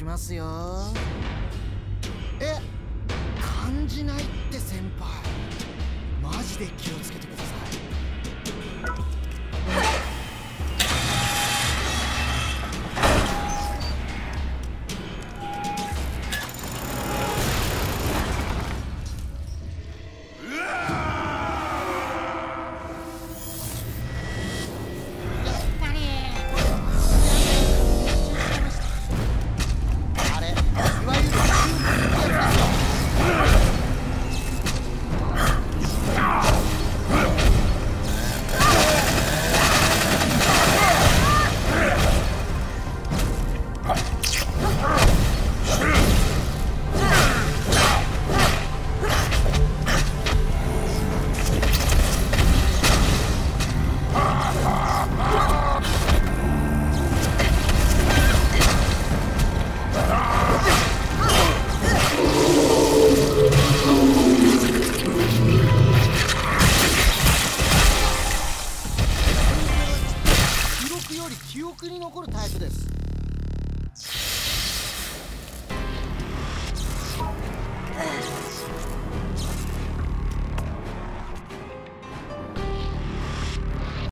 しますよ。え感じないって先輩。マジで気をり記憶に残るタイプです。